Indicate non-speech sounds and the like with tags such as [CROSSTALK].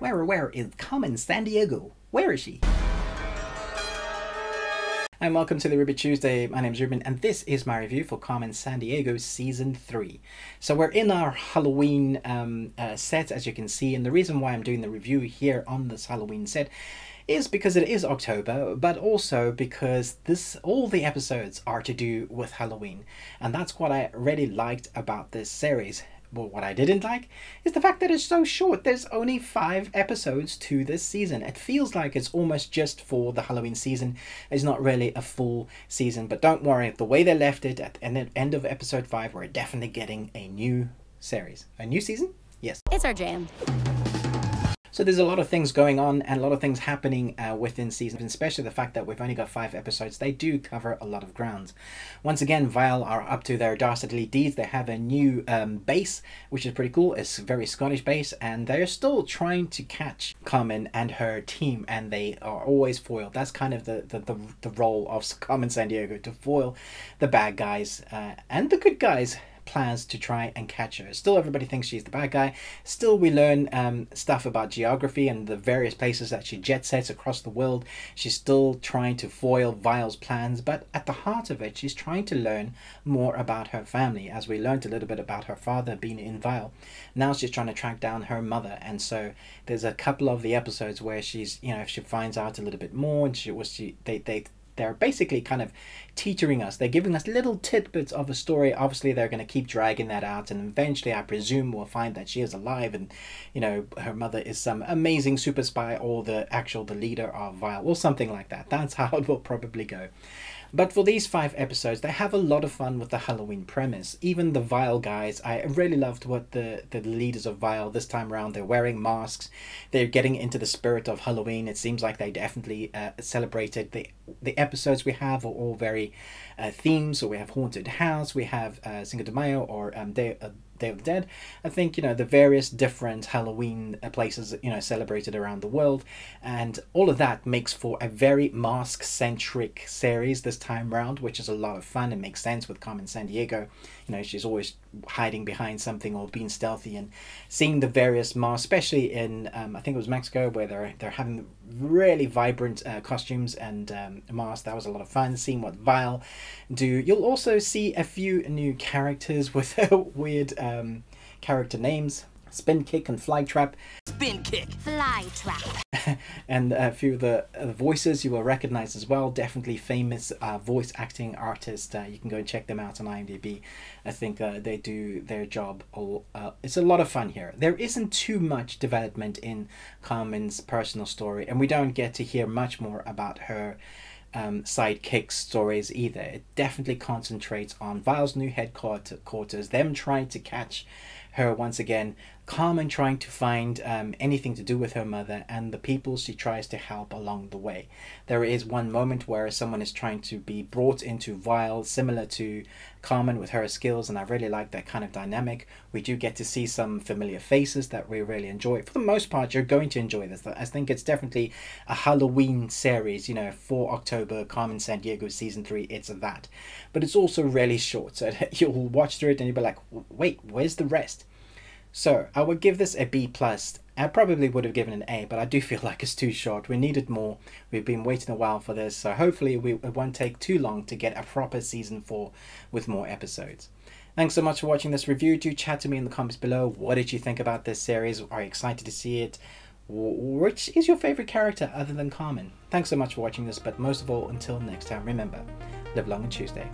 Where, where is Carmen Sandiego? Where is she? And welcome to the Ruby Tuesday. My name is Ruben, and this is my review for Carmen Sandiego Season 3. So, we're in our Halloween um, uh, set, as you can see, and the reason why I'm doing the review here on this Halloween set is because it is October, but also because this all the episodes are to do with Halloween, and that's what I really liked about this series. Well, what I didn't like is the fact that it's so short. There's only five episodes to this season. It feels like it's almost just for the Halloween season. It's not really a full season, but don't worry. The way they left it at the end of episode five, we're definitely getting a new series, a new season. Yes, it's our jam. So there's a lot of things going on and a lot of things happening uh, within season, especially the fact that we've only got five episodes. They do cover a lot of ground. Once again, Vile are up to their dastardly deeds. They have a new um, base, which is pretty cool. It's a very Scottish base, and they're still trying to catch Carmen and her team, and they are always foiled. That's kind of the, the, the, the role of Carmen Sandiego, to foil the bad guys uh, and the good guys plans to try and catch her. Still, everybody thinks she's the bad guy. Still, we learn um, stuff about geography and the various places that she jet sets across the world. She's still trying to foil Vile's plans, but at the heart of it, she's trying to learn more about her family, as we learned a little bit about her father being in Vile. Now she's trying to track down her mother, and so there's a couple of the episodes where she's, you know, if she finds out a little bit more, and she was she they they they're basically kind of teetering us. They're giving us little tidbits of a story. Obviously, they're going to keep dragging that out, and eventually, I presume, we'll find that she is alive, and you know, her mother is some amazing super spy, or the actual the leader of Vile, or something like that. That's [LAUGHS] how it will probably go. But for these five episodes, they have a lot of fun with the Halloween premise. Even the Vile guys, I really loved what the, the leaders of Vile this time around, they're wearing masks, they're getting into the spirit of Halloween. It seems like they definitely uh, celebrated. The, the episodes we have are all very uh, themed. So we have Haunted House, we have uh, Cinco de Mayo or um, Day, uh, Day of the Dead. I think you know the various different Halloween uh, places you know celebrated around the world, and all of that makes for a very mask centric series this time round, which is a lot of fun and makes sense with Carmen Sandiego. You know she's always hiding behind something or being stealthy, and seeing the various masks, especially in um, I think it was Mexico where they're they're having really vibrant uh, costumes and um, masks. That was a lot of fun. Seeing what Vile do. You'll also see a few new characters [LAUGHS] with weird. Uh, um, character names. Spin Kick and Fly Trap. Spin Kick! Fly Trap! [LAUGHS] and a few of the voices you will recognize as well. Definitely famous uh, voice acting artists. Uh, you can go and check them out on IMDb. I think uh, they do their job. All, uh, it's a lot of fun here. There isn't too much development in Carmen's personal story, and we don't get to hear much more about her um, sidekick stories either. It definitely concentrates on Vile's new headquarters, them trying to catch her once again, Carmen trying to find um, anything to do with her mother and the people she tries to help along the way. There is one moment where someone is trying to be brought into Vile, similar to Carmen with her skills, and I really like that kind of dynamic. We do get to see some familiar faces that we really enjoy. For the most part, you're going to enjoy this. I think it's definitely a Halloween series, you know, for October, Carmen Sandiego season three, it's that. But it's also really short, so [LAUGHS] you'll watch through it and you'll be like, wait, where's the rest? So I would give this a B plus. I probably would have given an A, but I do [LAUGHS] feel like it's too short. We needed more. We've been waiting a while for this, so hopefully we, it won't take too long to get a proper season four with more episodes. Thanks so much for watching this review. Do chat to me in the comments below. What did you think about this series? Are you excited to see it? Which is your favorite character other than Carmen? Thanks so much for watching this, but most of all, until next time, remember, live long and Tuesday.